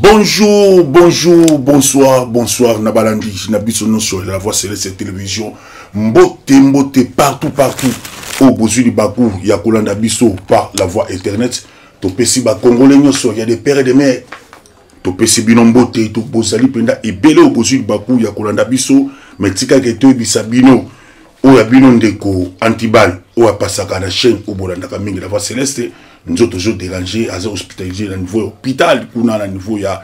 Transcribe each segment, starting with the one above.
Bonjour, bonjour, bonsoir, bonsoir na balandi na biso nyonso la voix céleste télévision mbote mbote partout partout oyo oh, bozwi libaku ya kolanda biso par la voix internet topesi bakongole nyonso ya de père et de mère topesi bino mbote to bozali mpenza ebele oyo bozwi libaku ya kolanda biso me tikaka etoyebisa bino oyo ya bino ndeko antibal oyo apasaka na chaîne oyo bolandaka mingi na voix celeste nzoto ezo dérange aza hospitalisé na niveau ya hôpital kuna na niveau ya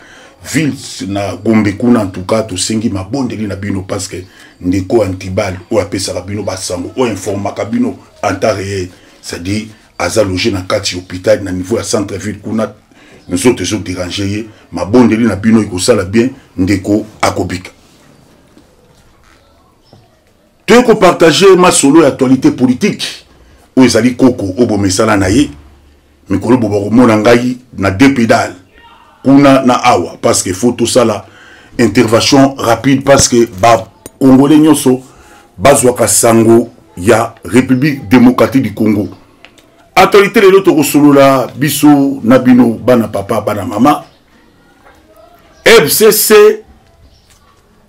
ville na gombe kuna antuka tosengi mabondeli na bino parce que ndeko antibal oyo apesaka bino basango oyo informaka bino en temps réel c'est-à-dire aza loge na kati ya hôpital na niveau ya centre ville kuna nzoto ezo dérange ye mabondeli na bino ekosala bien ndeko akobika toye kopartage masolo ya actualité politique oyo ezali koko oyo bomesana na ye mikolo bo bakomona ngai na depedale kuna na awa parce que faut tosala intervention rapide parce que bacongolais nyonso bazwaka sango ya république démocratique du congo actualité lelo tokosolola biso na bino bana papa bana mama fcc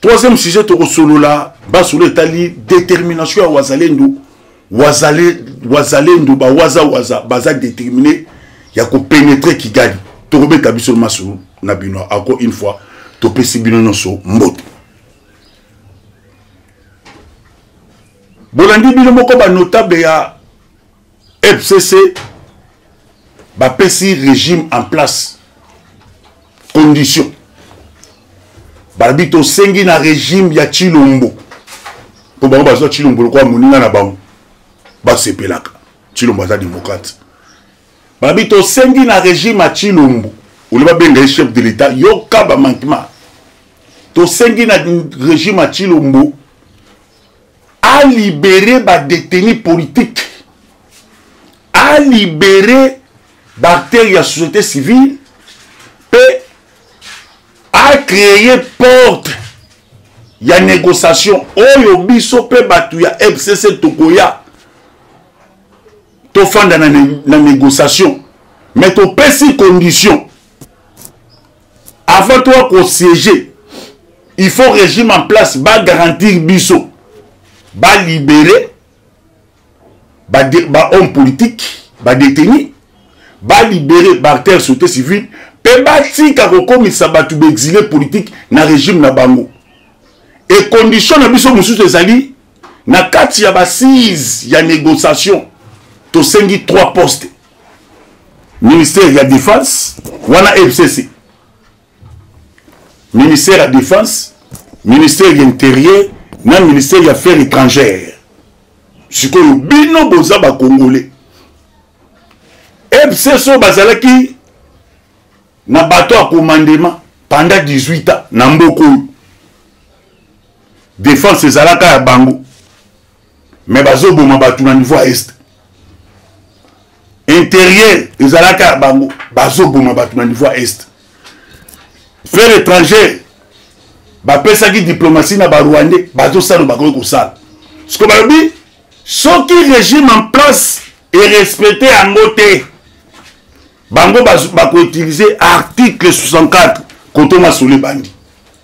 troisième sujet tokosolola basolo etali détermination ya wazalendo wazale wazalendo bawaza waza baza déterminé ya kopénétre kigali tokobeta biso masolo na bino encore une fois topesi bino nyonso mbote bolandi bino moko banotable ya fcc bapesi régime en place condition balobi tosengi na régime ya chilombo mpo bango bazwa chilombo lokola moninga na bango basepelaka chilombo aza démocrate balobi tosengi na régime ya chilombo olie babenga ye chef de l'état yoka bamanquement tosengi na régime ya chilombo a libere ba détenus politiques a libere baacteurs ya société civile mpe a créer porte ya négociation oyo biso mpe bato ya fcc tokoya tofanda na, na négociation mais topesi condition avant toi ko siéger il faut régime en place ba garantir biso ba libérer ba, de, ba homme politique ba détenu ba libérer ba acteur société civile pe ba tika ko komisa batu ba exilé politique na régime na bango et condition na biso mususu ezali na kati ya ba 6 ya négociation tosengi 3 postes ministère ya défense wana fcc ministère ya défense ministère ya intérieur na ministère ya affaires étrangères sikoyo bino boza bakongole fcc oyo bazalaki na bato ya komandema pendant 18 ans na mboka oyo défense ezalaka ya bango me bazoboma bato na niveau ya este interieur ezalaka ya bango bazoboma bato na niveau ya est faire étranger bapesaki diplomatie na barwandais bazosala bakoki kosala siko balobi soki régime en place erespecte yango te bango bakoutilize article 64 koto masolo ebandi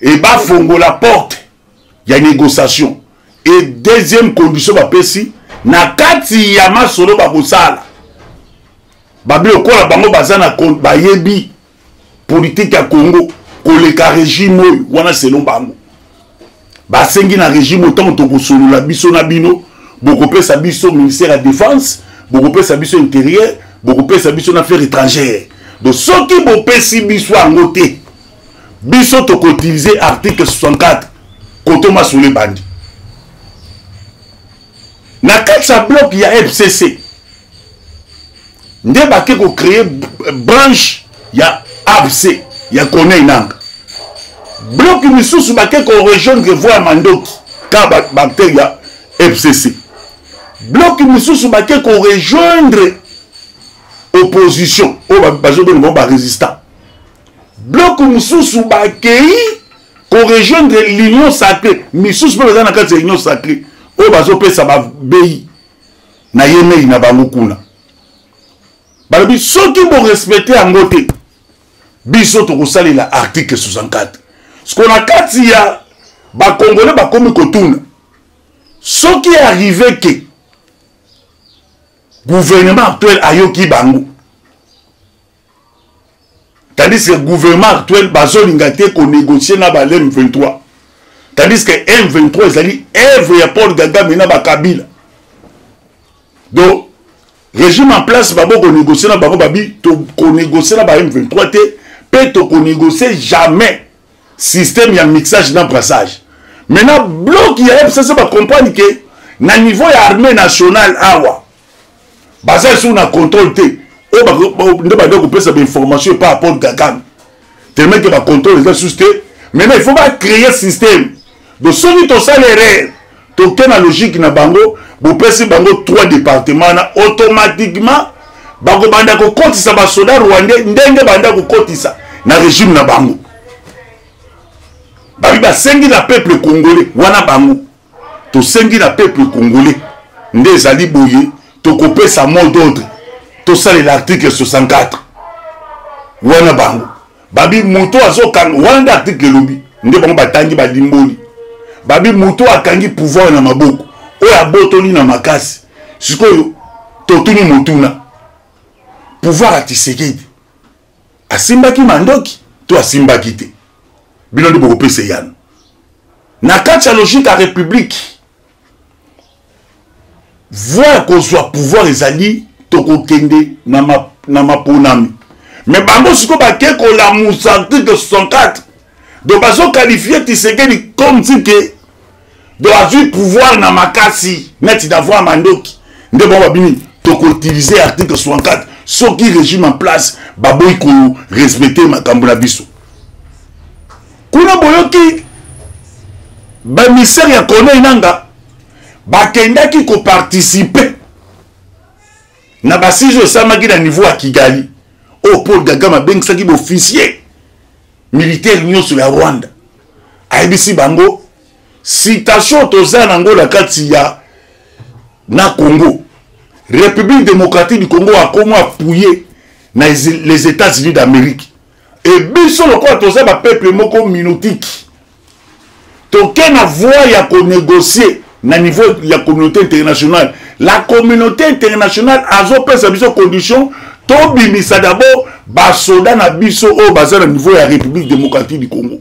et ba fongola porte ya négociation et deuxième condition bapesi na kati ya masolo bakosala babi lokola bango baza na bayebi politike ya congo koleka regime oyo wana selon bango basengi na regime oyo ntango tokosolola biso na bino bokopesa biso ministère ya défense bokopesa biso intérieur bokopesa biso na affaire étrangère donc soki bopesi biso yango te biso tokoutilize article 64 koto masolo ebandi na kati ya bloc ya fcc nde bake kocreye branche ya abc ya corneille nanga bloc misusu bake korejoindre voi ya mandoki ka bacteri ya fcc bloc misusu bake korejoindre opposition oyo bazobengamo barésistant bloc mosusu bakei korejoindre l'union sacré misusu mpe baza na kati ya union sacré oyo bazopesa babei na yemei na bango kuna balobi soki borespecte yango te biso tokosalela article 64 siko na kati ya bakongole bakomi kotuna soki arrive ke gouvernement actuel ayoki bango tandis que gouvernement actuel bazolinga te konégocier na ba lm 23 tandis que m 23 ezali evre ya paul kagame na bakabila donc régime en place babo konégocier na bango babi tokonégocier na ba m 23 te mpe tokonégocier jamais système ya mixage na brassage maintenant bloki ya fcc bacomprendre ke na niveau ya armée nationale awa baza lisusu na contrôle te oyo nde banda kopesa bainformation epa aport kagame tellement ke bacontrôle eza lisusu te maintenant il faut bacréer système do soki tosala erreur toke na logique na bango bopesi bango trois département na automatiquement bakobanda kokotisa basoda rwandais ndenge banda kokotisa na régime na bango babi basengi na peuple congolais wana bango tosengi na peuple congolais nde ezali boye tokopesa mot d'ordre tosalela article 64 wana bango babi moto azokanga wana nde article elobi nde bango batangi balimboli babi moto akangi pouvoir na maboko oyo abotoli na makasi sikoyo totuni motuna pouvoir ya tisekedi asimbaki mandoki to asimbaki te bino nde bokopesa eyano na kati ya logique ya république voi ya kozwa pouvoir ezali tokokende na, ma, na maponami me bango sikoyo bake kolamusa article 64 donc bazokalifie tisekedi comme si ke donc azwi pouvoir na makasi neti d'avoir mandoki nde bango babimi tokoutilize article 64 soki régime en place baboyi korespecte makambo na biso kuna boyoki bamisere ya corneille nanga bakendaki koparticipe na basise oyo esalamaki na niveau ya kigali oyo paul gagame abengisaki baofficier militaire nyonso ya rwanda ayebisi bango citation toza nango na kati ya na congo république démocratique du congo akomo appuye na les états-unis d'amérique e biso lokola toza bapeuple moko minotique toke na voie ya konegocie na niveau ya communauté internationale la communauté internationale azopesa biso condition tobimisa d'abord basoda na biso oyo baza na niveau ya république démocratique du congo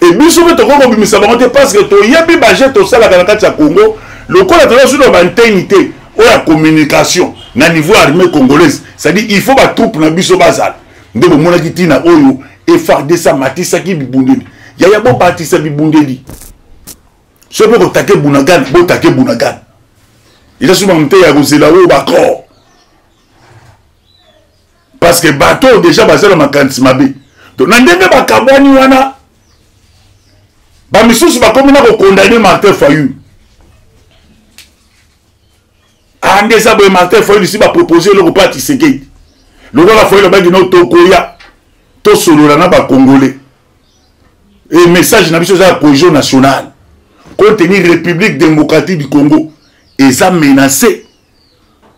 e biso mpe tokoki kobimisa bango te parce que toyebi baje tosalaka na kati ya congo lokola toza susu na banteni te oyo ya communication na niveau armée congolaise c'est-à-dire il faut batroupe na biso bazala nde bomonaki ntina oyo efardc amatisaki bibundeli yaya bobatisa bibundeli soki mpe kotake bunagana botake bunagana eza soki makambo te ya kozela oyo bacor parce que bato oyo déjà baza na makanisi mabe to na ndenge bakabwani wana bamisusu bakomi na kokondane martin fayulu ande ah, eza boye martin fayulu si bapropose eloko mpe atisekedi lokola fayulu abaki no tokoya tosolola na bakongole e message na biso eza ya cohesion nationale konteni république démocratique du congo eza menacé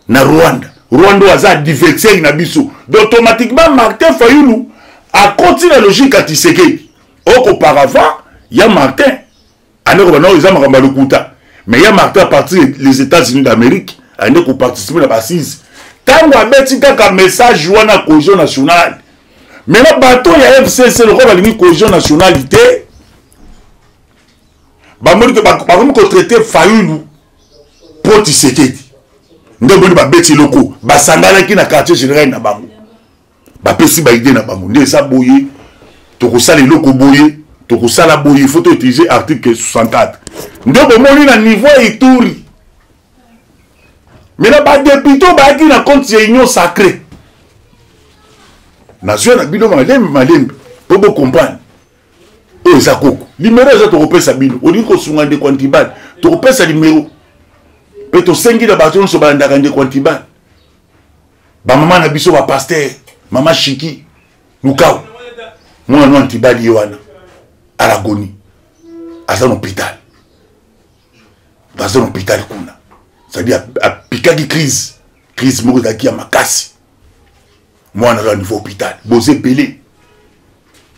na rwanda rwanda oyo aza adversaire na biso donc automatiquement martin fayulu akoti na logique ya tisekedi auparavant ya martin ande koba nao eza makambo ya lokuta mais ya martin à partir les états-unis d'amérique ayende koparticipe na basise ntango abeti kaka message wana cohesion nationale maintenant bato ya fcc lokola balingi cohesion nationale te bamoni ke bakomi kotraite fayulu mpo tisekedi nde omoni babeti eloko basanganaki na quartier général na bango bapesi baide na bango nde eza boye tokosala eloko boye tokosala boye faut to utiliser article 64 nde bomoni na niveau ya ituri me na badepute oyo bayaki na compte ya union sacré nazwa na bino malembe malembe mpo bocomprane oyo eza koko limero eza tokopesa bino olingi kosunga ndeko antibale tokopesa limero mpe tosengi na bato nyonso balandaka ndeko antibale ba mama na biso ba pasteur mama shiki lukau mwana no antibali ye wana aragoni aza na hôpital baza na hôpital kuna c'est-à-dire apikaki crise crise moko ezalaki ya makasi mwana aza na niveau hôpital boza ebele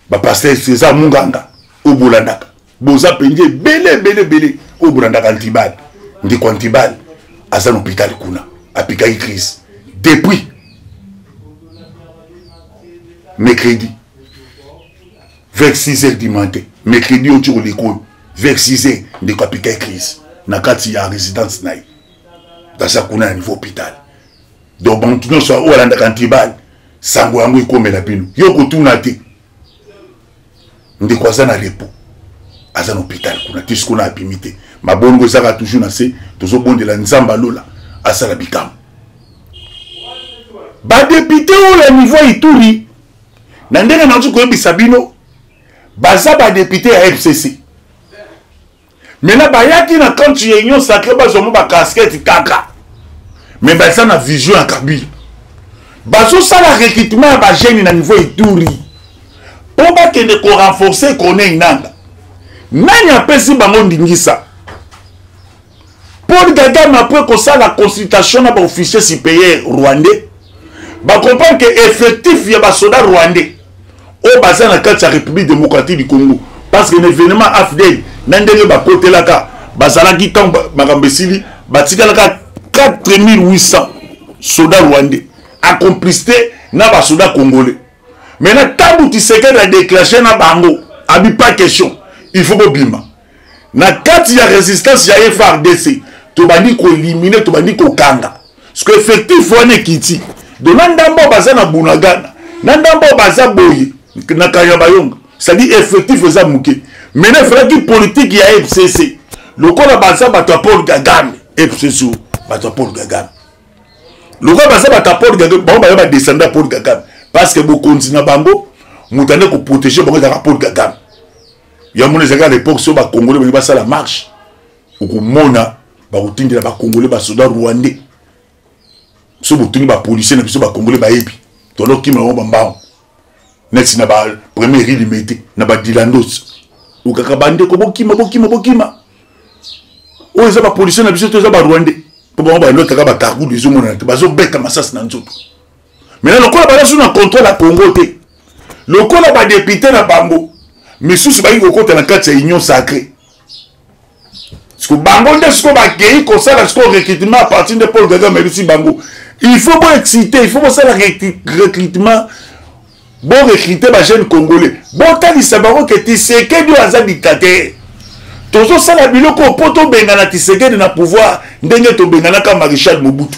bapaster césar munganga oyo bolandaka boza mpenza ebele ebele ebele oyo bolandaka antibale ndeko antibale aza na hôpital kuna apikaki crise depuis mercredi vers 6 heures du matin mercredi oti koleka oyo vers 6 heures ndeko apikaki crise na kati ya résidence na ye baza kuna na niveau hôpital donc bantu nyonso oyo alandaka ntibali sango yango ekomela bino yo okotuna te ndeko aza na repo aza na hôpital kuna te sikona abimi te mabongo ezaka toujours na se tozobondela nzambe alola asala bikambo badepute oyo ya niveau ya ituri na ndenge naoki koyebisa bino baza badepute ya fcc mena bayaki na compte ya union sacré bazwa mwa bacaskete kaka me baza na vision ya kabila bazosala recrutement ya bagene na niveau eturi mpo bakende korenforce corneille nanga nani apesi bango ndingisa paul kagame apres kosala consultation na baofficier supérieur rwandais bacomprendre ke effectif ya basoda rwandais oyo baza na kati ya république démocratique du congo parce que na événement afdel na ndenge bakotelaka bazalaki ntango makambo esili batikalaka 4800 soda rwandais a complicité na basoda congolais maintenant ntango tisekedi adeclenche na bango abi pas question il faut bobima na kati ya resistance ya frdc tobandi koelimine tobandi kokanga ceke effectif wana ekiti do na ndambo oyo baza na bunagana na ndambo oyo baza boye na kanyabayonga cetadi effectif eza moke mena efalaki politike ya fcc lokola baza bato ya paul kagame fcc bato ya paul kagame lokola baza bato ya paul kagame bango baza badescende ya paul kagame parce que bokonzi na bango moto ande koprotege bango ezalaka paul kagame yango na ezalaki na epoque soki bakongole balingi basala marche okomona bakotindela bakongole basoda rwandais so botungi bapolisier na biso bakongole bayebi tolokima yango bambango neti na bapremier ride mete na badilandos okaka bandeko bokima bokima bokima oyo eza bapolisier na biso to eza barwandais mpo bango balotaka bakargoud ezomonana te bazobeta masasi na nzoto mena lokola baza su na contrôle ya congo te lokola badepute na bango misusu bayi kokota na kati ya union sacré siko bango nde siko bakei kosala siko recrutement à partir nde paul kagame ayebisi bango il faut boexcite il faut bosala recrutement borecrute bajeune congolais botalisa bango ke tisekedi oyo aza dictateur tozosala biloko mpo tobengana tisekedi na pouvoir ndenge tobenganaka marichal mobutu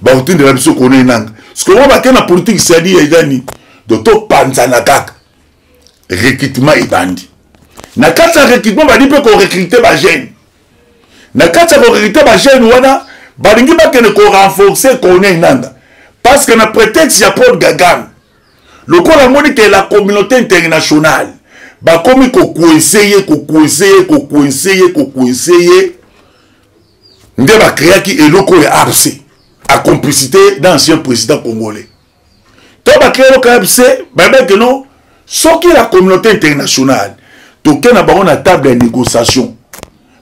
bakotindela biso kona enanga sikoyo bake na politike sadi ya gani do topanzana kaka recrutement ebandi na kati ya recrutement bandi mpe korecrute bajeune na kati ya korecrute bajeune wana balingi bakende korenforce kona enanga parce que na prétexte ya paul gagame lokola amoni ke la communauté internationale bakomi kokuese ye kokuese ye kokuese ye kokuese ye nde ba créaki eloko ya AFC a complicité d'ancien président congolais to ba créé eloko ya AFC ba ba que non soki la communauté internationale toke na bango na table ya négociation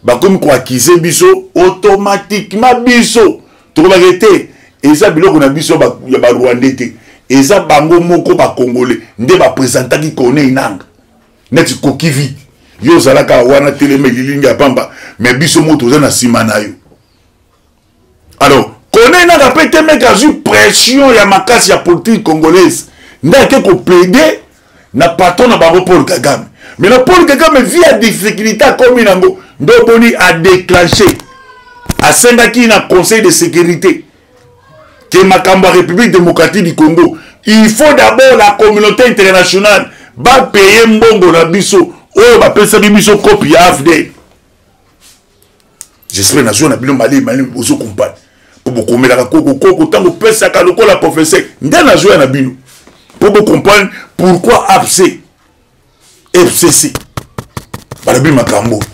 bakomi koakize biso automatiquement biso tokobaki te eza biloko na biso ya barwandais te eza bango moko bakongole nde bapresentaki corneille nanga neti koki vide yo ozalaka wana telema elilingi ya pamba me biso moto oza na nsima na yo alors konenaka mpe te meke azwi pression ya makasi ya politique congolaise nde ake koplaide na patron na bango paul kagame mais na paul kagame vi ya difficulté akomi nango nde oboni adeclenche asengaki na conseil de sécurité ke makambo ya république démocratique du congo il faut d'abord la communauté internationale bapeye mbongo na biso oyo bapesaki biso kopi ya afdl j'espère nazwa na bino malei malei bozo kompane mpo bokomelaka kokokoko ntango opesaka lokola professeur nde nazwa ya na bino mpo bokomprendre pourquoi apc fcc balobi makambo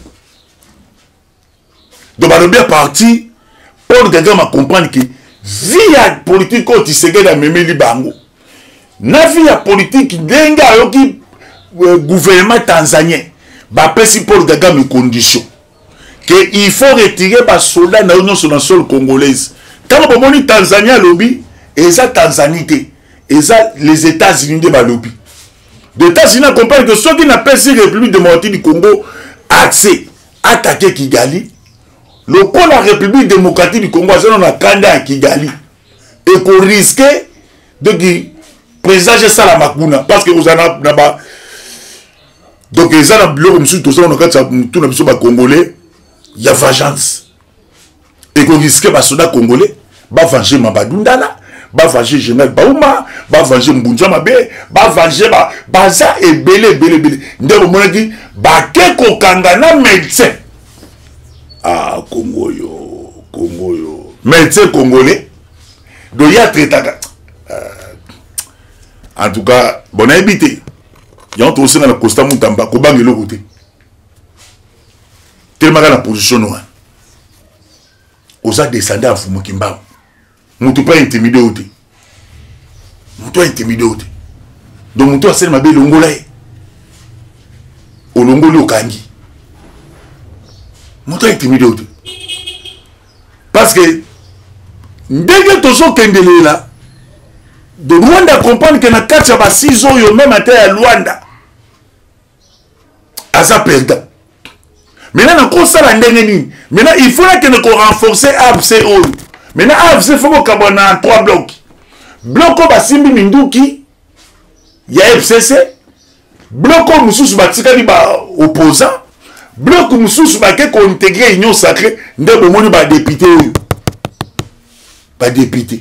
donc balobi ya parti paul kagame acomprendre ke vie ya politike oyo tisekedi amemeli bango na vie ya politike ndenge ayoki euh, gouvernement tanzanien bapesi paul kagame condition ke il faut retire basoda na yo nyonso na sol congolaise ntango bomoni tanzanie alobi eza tanzanie te eza les états-unis nde balobi d'états-unis acomprendre ke soki napesi république démocratique du congo accès atake kigali lokola république démocratique du congo azana na kanda ya kigali ekoriske donc président esalama kuna parce que ozala na ba donc eza na biloko mosusu tozala na kati ya motu na biso bacongolais ya vagence ekoriske basoda congolais bavange mabadundala bavange general bauma bavange mbunza mabe bavange baza ebele ebele ebele nde bomonaki bake kokanga na médecin ah kongo oyo kongo oyo médecin congolais do ye atraitaka euh, en tout cas bonayebi te yango tokosenga na costa mutamba kobanga eloko te telemaka na position wana oza descende ya mfumu kimbangu moto mpe aintimide yo te moto aintimide yo te donc moto asali mabe elongola ye olongoli okangi moto aintimide yo te parce que ndenge tozokendelela de rwanda comprendre ke na kati ya basise oyo meme ata ya lwanda aza perdant maintenant nakosala ndenge nini maintenant il faut nakende korenforce afc oyo maintenant afc fo kokabwa na 3 bloc bloc oyo basimbi minduki ya fcc bloc oyo mosusu batikali baopposant bloc mosusu bake kointegre union sacré nde bomoni badepute oyo badepute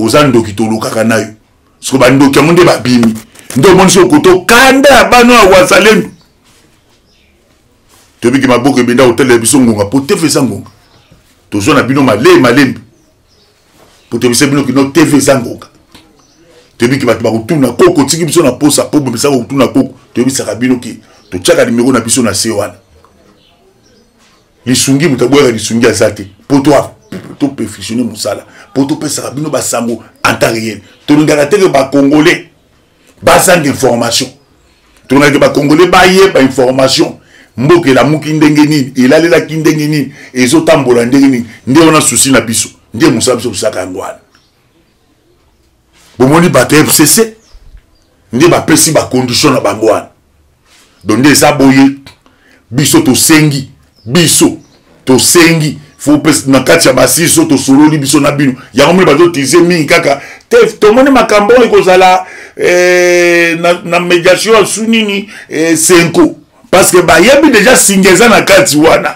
oza ndoki tolukaka nayo siko bandoki yango nde babimi nde omoni soko koto kanda ya bana ya wazalendu tobiki maboko ebenda kotalela biso ngonga mpo tv eza ngonga tozwa na bino malee malembe mpo tobisa bino kino tv eza ngonga toyebiki bato bakotuna koko otiki biso na posa mpo bomisaka kotuna koko toyebisaka bino ke totyaka nimero na biso na se wana lisungi moto aboyaka lisungi aza te mpo toperfectionne mosala mpo topesaka bino basango en temps réel tolingaka te ke bacongolais bazanga information tolingaka ke bacongolais bayeba information mboka elamuki ndenge nini elalelaki ndenge nini ezotambola ndenge nini nde wana susi na biso nde mosala biso tosaka yango wana bomoni bato ya fcc nde bapesi bacondition na bango wana don nde eza boye biso tosengi biso tosengi na kati ya basisi oyo tosololi biso na bino yango moni bazotize mingi kaka te tomoni makambo oyo ekozala eh, na, na médiation ya su nini eh, senko parce que bayebi deja singa eza na kati wana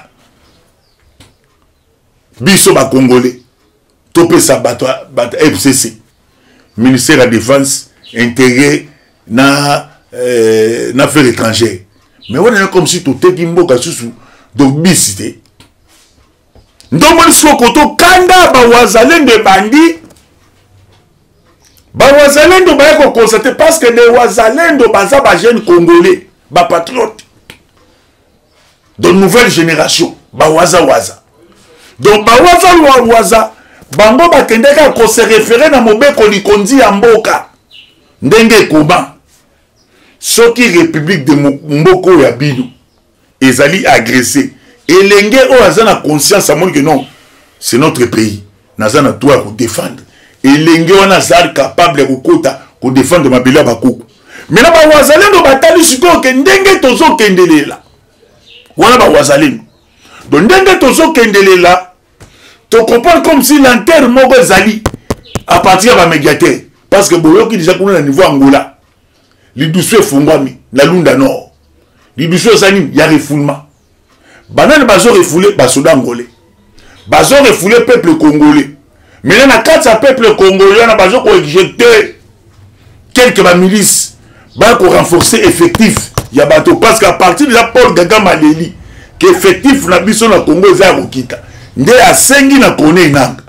biso bakongole topesa bato bato fcc ministère ya défense interieur na euh, na affaire étrangère mais wana ya comme si toteki mboka susu donc bisi te ndomoni soko tokanda bawazalendo ebandi bawazalendo baya kokonstate parce que de wazalendo baza bajeune congolais bapatriote de nouvelle génération bawazawaza donc bawazawaza bango bakendaki ya kose refere na mobeko likonzi ya mboka ndenge ekoma soki république de mboka oyo ya bino ezali agresse elenge oyo aza na conscience amoni ke non c'est notre pays naza na droit ya kodefendre elenge wana azali capable ya kokota kodefendre mabele ya bakoko mena bawazalendo batali sikoyo ke ndenge tozokendelela wana bawazalendo don ndenge tozokendelela tokomprendre comme si lantere moko ezali à partir ya bamédiateur parce que boyoki deja kuna na niveau ya ngola lidusu efungwami na lunda nord lidusu eza nini ya refoulement banani bazo refoule basoda angolais bazo refoule peuple congolais maintenant na kati ya peuple congolais wana bazo koexjecte quelque bamilice baya korenforce effectif ya bato parce que à partir deja paul gagame aleli ke effectif na biso na congo eza ya kokita nde asengi na kone nanga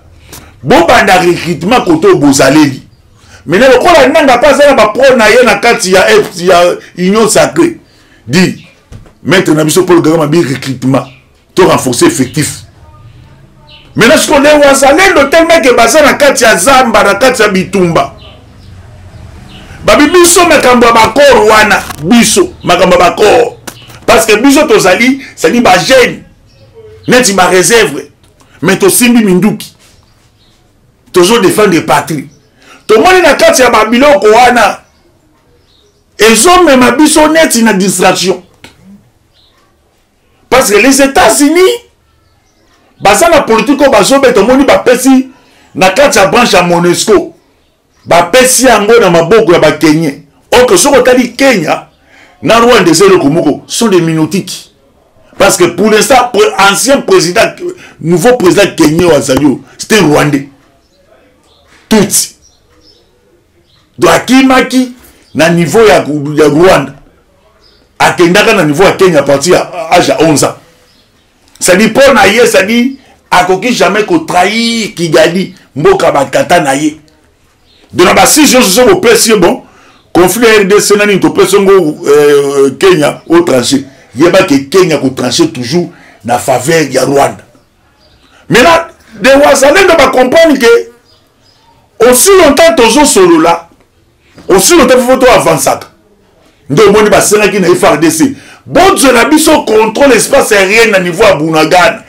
bobanda recrutement kote oyo bozaleli maintenant lokola nanga mpe aza na bapro na ye na kati ya, ya union sacrée dit maître na biso paul kagame abi recrutement to renforcer effectif maintenant sikoyo le wazalendo tellement ke baza na kati ya zamba na kati ya bitumba babi biso makambo ya bakor wana biso makambo ya bakor parce que biso tozali sadi bagene neti bareserve mais tosimbi minduki tozodefendre patrie tomoni na kati ya babiloko wana ezomema biso neti na distraction parce que les états-unis baza na politike oyo bazobeta omoni bapesi na kati ya branche ya monesco bapesi yango na maboko ya bakenye oke soki otali kenya na rwanda eza eloko moko sont des minotiques parce que pour l'instant ancien président nouveau président kenye oyo azali oyo c'était rwandais tutsi do akimaki na niveau ya, ya rwanda akendaka na niveau ya kenya parti ya age ya 11 ans cestadi mpo na ye cestadi akoki jamais kotrahir kigali mboka batata na ye do na basisi nyonso so bopesi ye bon conflit ya rdc na nini topesi yango euh, euh, kenya otranche yebake kenya kotranche toujours na faveur ya rwanda maintenant de wazalendo bacomprendre ke aussi longtemps tozosolola aussi longtemps fofo to avansaka nde omoni basengaki na frdc bozwela biso contrôle espace aérien na niveau ya bunagana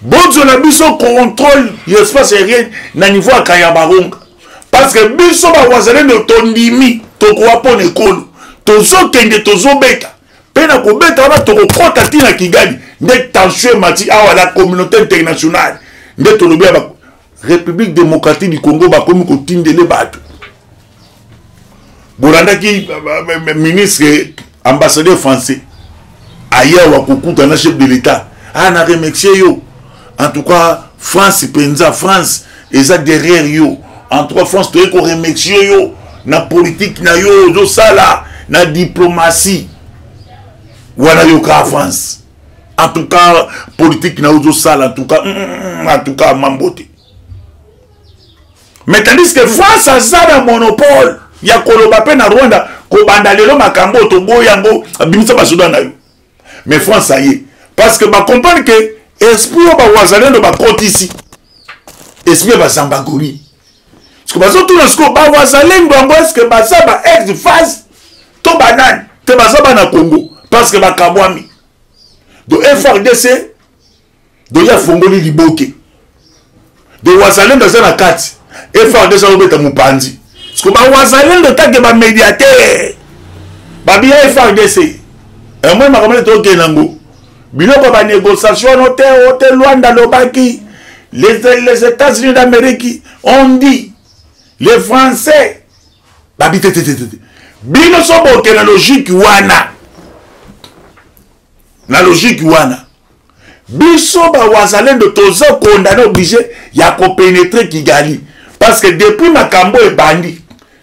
bozwela biso contrôle ya espace aérien na niveau ya kanyabaronga parce que biso bawazalendo tondimi tokowa mpo na ekolo tozokende tozobeta mpe na kobeta wana tokokɔta ti na kigali nde tension emati awa la communauté internationale nde tolobi ya république démocratique du congo bakomi kotindele bato bolandaki ministre ambassadeur français aye awa kokuta na chef de l'état ah na remercie yo en tout cas france mpenza france eza derrière yo en tout cas france toyei koremercie yo na politike na yo ozosala na diplomatie wana yoka france en tout cas politike na yo ozosala en tout cas mm, mm, mm, en tout cas mambo te mais tandis que france aza na monopole ya koloba mpe na rwanda kobanda lelo makambo oyo toboyi yango abimisa basoda na yo mais france aye parce que bacomprendre ke esprit oyo bawazalendo bakotisi esprit ya bazambagori parceke bazotuna sikoyo bawazalendo yango eske baza ba ex phase to banani te baza bana congo parce que bakabwami donc frdc doye afongoli liboke de wazalendo aza na kati efard eza kobeta mopanzi siko bawazalendo take bamediatere babia efrdc yango makambo ete tokende yango biloko ya banégociation wana te o te lwanda alobaki les, les états-unis d'amérique on dit les français babi te te te te bino so bokende na logique wana na logique wana biso bawazalendo toza kondane oblige ya kopenetre kigali parce que depuis makambo ebandi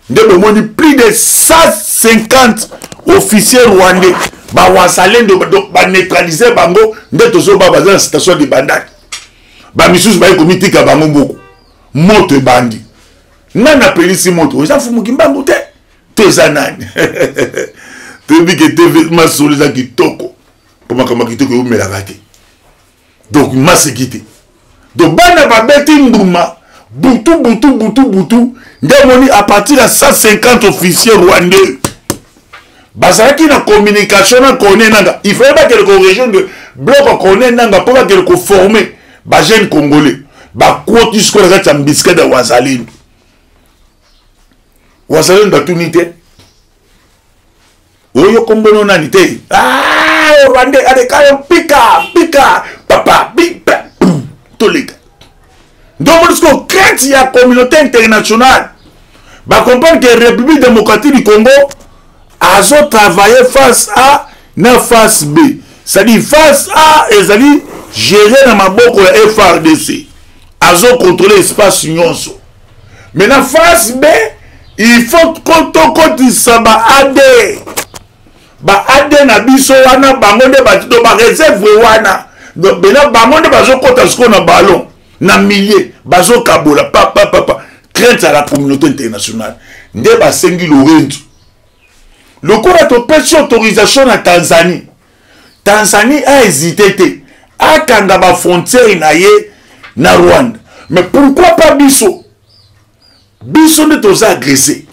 nde bomoni plus de 150 officier rwandais bawazalendo baneutralize bango nde tozoba baza na station de bandaki bamisusu baye komitika bango moko moto ebandi ngai napelisi moto oza fumuki mbangu te to eza nani toyebi ke te masolo eza kitoko mpo makambo ya kitoko eumelaka te donc maseki te donc bana babeti mbuma butu butu butu butu nde amoni à partir ya 150 officier rwandais bazalaki na communication na corne nanga il fallait bakende koregion de blok ya corne nanga mpo bakende koforme bajeune congolais bakwoti sikoyo na kati ya mbiskade ya wazalendo wazalendo atuni te oyo kombo no nani te ah, rwande alekayo pika pika papa bipa toleka donc omoni sikoyo crainte ya communauté internationale bacomprendre ke république démocratique du congo azotravaille face a na face b c'est-à-dire face a ezali géré na maboko ya frdc azocontrôle espace nyonso maintenant face b il faut tokotisa ba ad ba ad na biso wana bango nde batito bareserve wana bena bango nde bazokɔta sikoyo na ballon na milieu bazokabola papa papa crainte ya la communauté internationale nde basengi lorenzo lokola topesi autorisation na tanzanie tanzanie a hésité te akanga bafrontière na ye na rwanda mais pourquoi pas biso biso nde toza agressé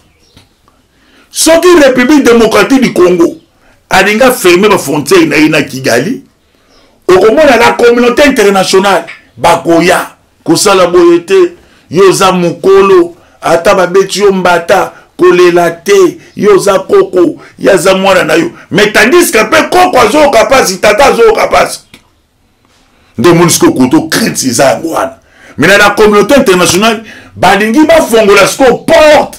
soki république démocratique du congo alingi aferme bafrontière na ye na kigali okomona la communauté internationale bakoya kosala boye te yo oza mokolo ata babeti yo mbata kolela te yo oza koko ye aza mwana na yo mais tandiske mpe koko azooka mpasi tata azooka mpasi nde omonisi kokoto crainte eza yango wana mina na communauté internationale balingi bafongola sikoyo porte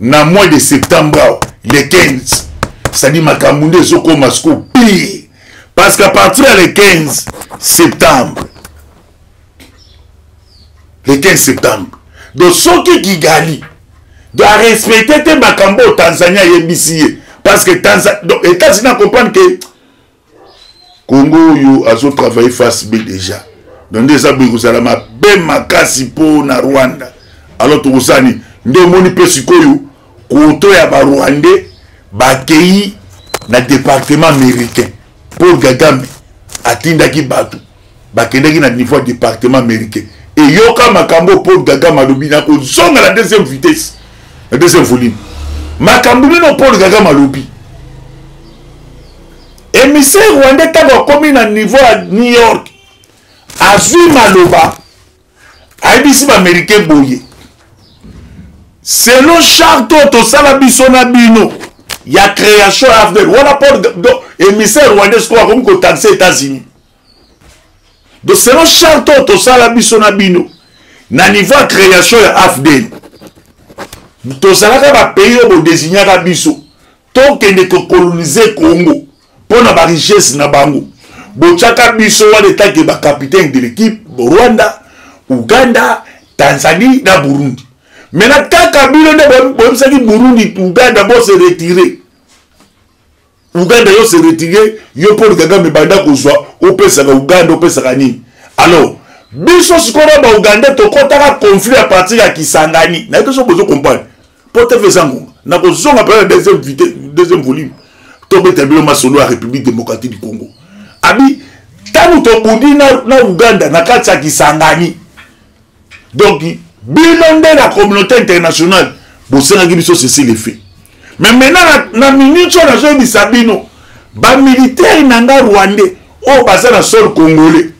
na mois de septembre awa le 15 cetadi makambo nde ezokoma siko pire parce qu'à partir ya le 15 septembre le 15 septembre donc soki kigali do arespecte te makambo oyo tanzanie ayebisi ye parce que états-unis acomprendre ke Congo oyo azo travailler face B déjà. Donc nde eza boye kozala mabe makasi mpo na Rwanda. Alors tokosala nini? Nde omoni mpe sikoyo koto ya ba Rwandais bakei na departement américain. Paul Kagame atindaki bato bakendaki na niveau ya département américain eyoka makambo oyo paul kagame alobi na kozonga na deuxième vitesse na deuxième volume makambo nini oyo paul kagame alobi émissaire rwandais ntango akomi na niveau ya new york azwi maloba ayebisi baamerikain boye selon charte oyo tosala biso na bino ya création ya afdel wana paul émissaire rwandais sikoyo akomi kotaxe états-unis donc selon charte oyo tosala biso na bino na niveau ya création ya afdel tozalaka bapays oyo bodesignaka biso tokende ko coloniser congo mpo na barichesse na bango botyaka biso wana etake bacapitaine de l'équipe rwanda uganda tanzanie na burundi mena kaka bino nde boyebisaki burundi uganda bose retire uganda yo se retire yo paul kagame banda kozwa opesaka uganda opesaka nini alors biso sikoyo na baugandais tokɔtaka conflit ya partir ya kisangani naye biso bozo comprendre mpo tv eza ngonga nakozonga mpena na deuxième vite deuxième volume tobeta bino masolo ya république démocratique du congo abi ntango tobundi na, na uganda na kati ya kisangani donc bino nde na communauté internationale bosengaki biso ceci le fait mais maintenant na, na minute oyo nazoyebisa bino bamilitaire na nga rwandais oyo baza na sol congolais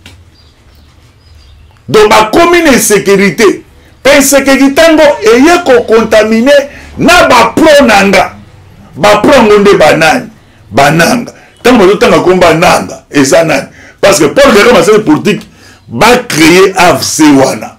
donc bakomi na insécurité mpe insécurité yango eye kokontamine na bapro na nga bapro yango nde banani bananga ntango bazotanga nkomba nanga eza nani parce que paul kagame asali politique bacreye avc wana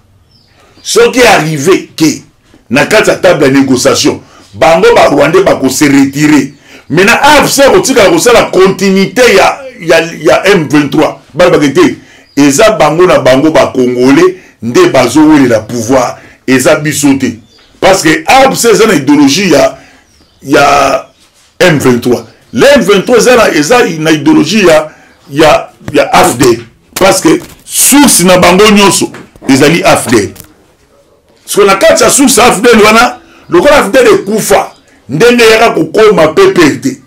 soki arrive ke na kati ya table ya négociation bango barwandais bakose retire maintenant afc akotikala kosala continuité ya, ya, ya m23 balobaka te eza bango na bango bakongole nde bazowelela pouvoir eza biso te parce que afc eza na idéologie ya, ya m23 le m23 eza na, eza na idéologie ya, ya, ya afd parce que source na bango nyonso ezali afd siko na kati ya source ya fidel wana lokola fidel ekufa ndenge eyaka kokoma pprd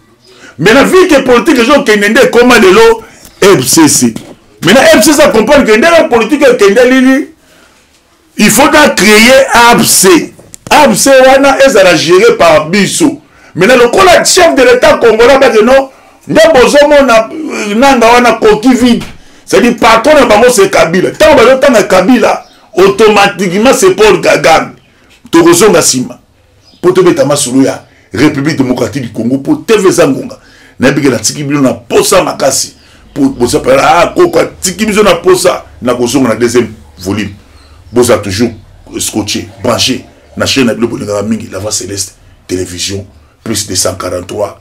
mais na vie ke politique ezokende nde ekoma lelo fcc mais na fcc acomprendre ke ndenge politique ekende lili il faut na créer abc abc wana ezala géré par biso mais na lokola chef de l'état congolais abake non nde bozomona euh, nanga wana koki vide c'est-à-dire patron na bango se kabila ntango bazotanga kabila automatiquement c'est paul kagame tokozonga nsima mpo tobeta masolo ya république démocratique du congo mpo tv eza ngonga nayebi ke natiki bino na posa makasi mpo bosapela ah, koko atiki biso na posa nakozonga na deuxième volume boza toujours scotché branché na chaîne na bino bolingaka mingi lava céleste télévision plus 243